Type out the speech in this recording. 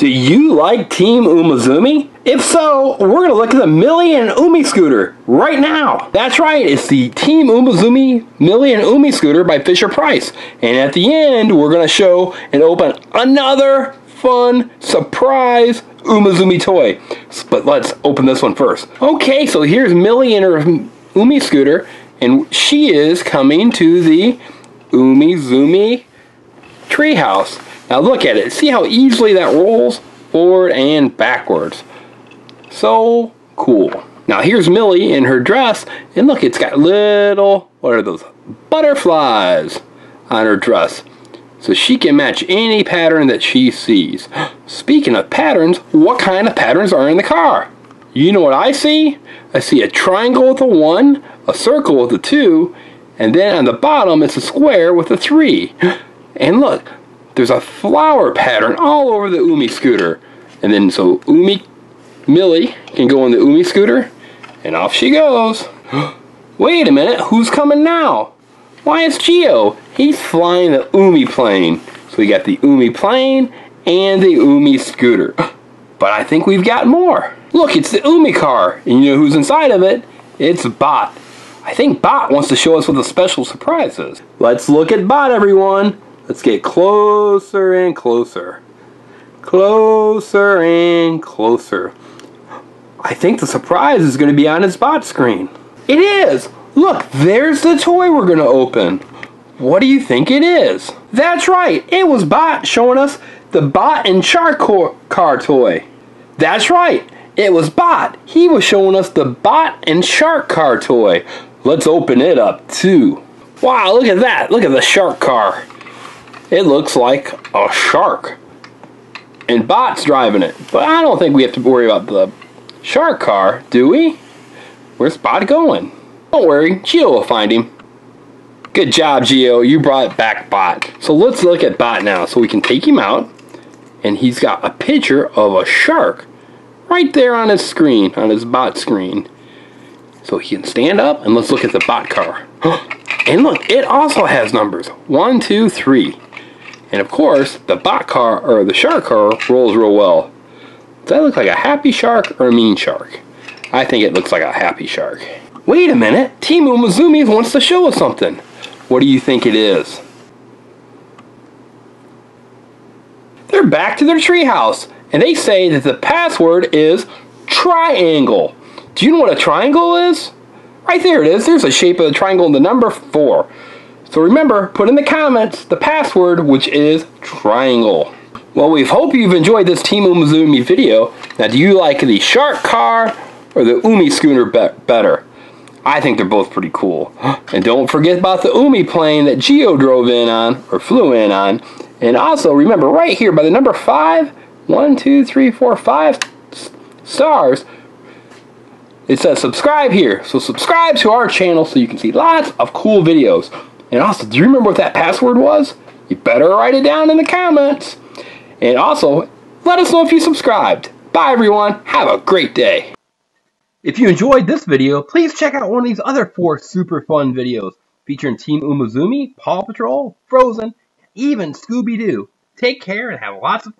Do you like Team Umizoomi? If so, we're to look at the Milli and Umi scooter right now. That's right, it's the Team Umizoomi Milli and Umi scooter by Fisher Price. And at the end, we're to show and open another fun surprise Umizoomi toy. But let's open this one first. Okay, so here's Milli and her Umi scooter, and she is coming to the Umizoomi treehouse. Now look at it. See how easily that rolls forward and backwards. So cool. Now here's Milli in her dress, and look, it's got little, what are those, butterflies on her dress. So she can match any pattern that she sees. Speaking of patterns, what kind of patterns are in the car? You know what I see? I see a triangle with a 1, a circle with a 2, and then on the bottom it's a square with a 3. And look, there's a flower pattern all over the Umi scooter. And then so Umi, Milli can go on the Umi scooter and off she goes. Wait a minute, who's coming now? Why it's Geo. He's flying the Umi plane. So we got the Umi plane and the Umi scooter. But I think we've got more. Look, it's the Umi car. And you know who's inside of it? It's Bot. I think Bot wants to show us what the special surprise is. Let's look at Bot, everyone. Let's get closer and closer. Closer and closer. I think the surprise is going to be on his bot screen. It is! Look, there's the toy we're going to open. What do you think it is? That's right, it was Bot showing us the Bot and Shark car toy. That's right, it was Bot. He was showing us the Bot and Shark car toy. Let's open it up too. Wow, look at that. Look at the shark car. It looks like a shark. And Bot's driving it. But I don't think we have to worry about the shark car, do we? Where's Bot going? Don't worry, Geo will find him. Good job, Geo. You brought back Bot. So let's look at Bot now. So we can take him out. And he's got a picture of a shark right there on his screen, on his bot screen. So he can stand up and let's look at the bot car. and look, it also has numbers. One, two, three. And of course, the bot car, or the shark car, rolls real well. Does that look like a happy shark or a mean shark? I think it looks like a happy shark. Wait a minute, Team Umizoomi wants to show us something. What do you think it is? They're back to their treehouse, and they say that the password is triangle. Do you know what a triangle is? Right there it is. There's a shape of the triangle and the number 4. So remember, put in the comments the password, which is triangle. Well, we hope you've enjoyed this Team Umizoomi video. Now, do you like the shark car or the Umi scooter be better? I think they're both pretty cool. And don't forget about the Umi plane that Geo drove in on, or flew in on. And also, remember, right here by the number 5, 1, 2, 3, 4, 5 stars, it says subscribe here. So subscribe to our channel so you can see lots of cool videos. And also, do you remember what that password was? You better write it down in the comments. And also, let us know if you subscribed. Bye everyone, have a great day. If you enjoyed this video, please check out one of these other four super fun videos featuring Team Umizoomi, Paw Patrol, Frozen, even Scooby-Doo. Take care and have lots of fun.